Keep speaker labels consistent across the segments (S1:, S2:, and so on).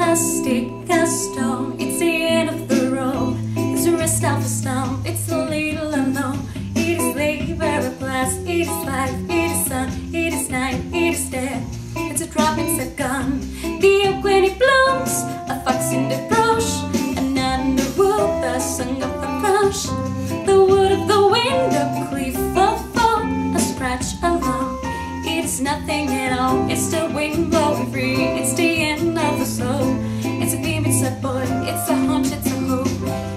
S1: A stick, a stone, it's the end of the road. It's a rest of the stone, it's a little unknown. It is labor of glass, it is life, it is sun, it is night, it is dead. It's a drop, it's a gun. The when it blooms, a fox in the It's nothing at all, it's the wind blowing free, it's the end of the soul. It's a game, it's a boy, it's a hunch, it's a hope.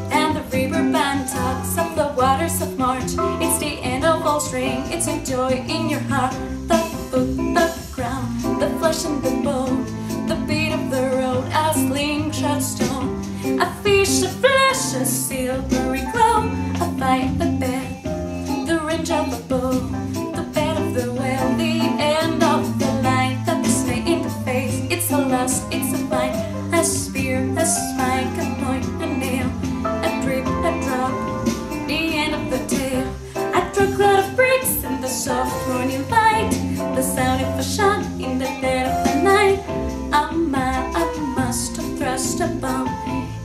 S1: And the river band talks of the waters of March. It's the end of all string. it's a joy in your heart. The foot, the ground, the flesh and the bone, the beat of the road, a slingshot stone. A fish, a flesh, a silvery glow, a fight, a shot in the dead of the night. A man, I must have thrust a bomb.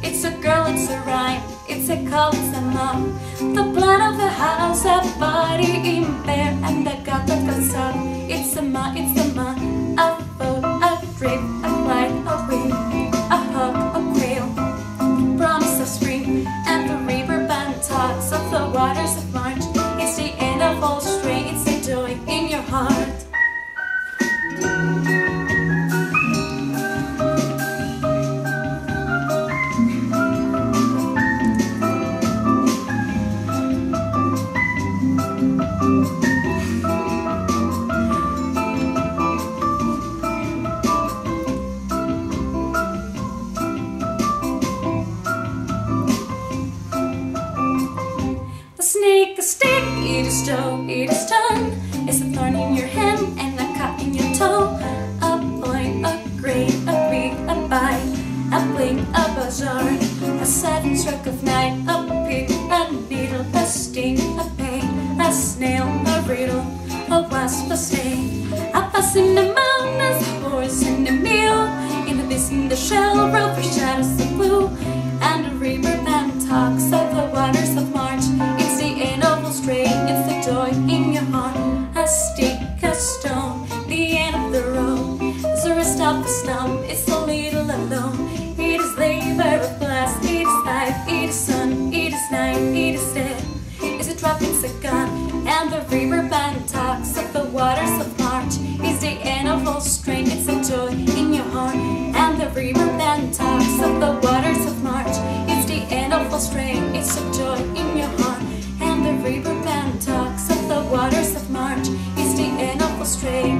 S1: It's a girl, it's a rhyme, it's a call, it's a mom. The blood of a house, a body impaired, and the god that goes up. It's a ma, it's a it is toe, it is tongue. It's a thorn in your hand and a cut in your toe. A point, a grain, a creek, a bite, a blink, a bazaar, a sudden stroke of night, a pick, a needle, a sting, a pain, a snail, a riddle, a wasp, a stain. A bus in the mountains, a horse in the mill, in the mist, in the shell, a rope for shadows of blue, And the river band talks of the waters of March. Is the end of all strain, it's a joy in your heart. And the river band talks of the waters of March. Is the end of all strain, it's a joy in your heart. And the river band talks of the waters of March. Is the end of all strain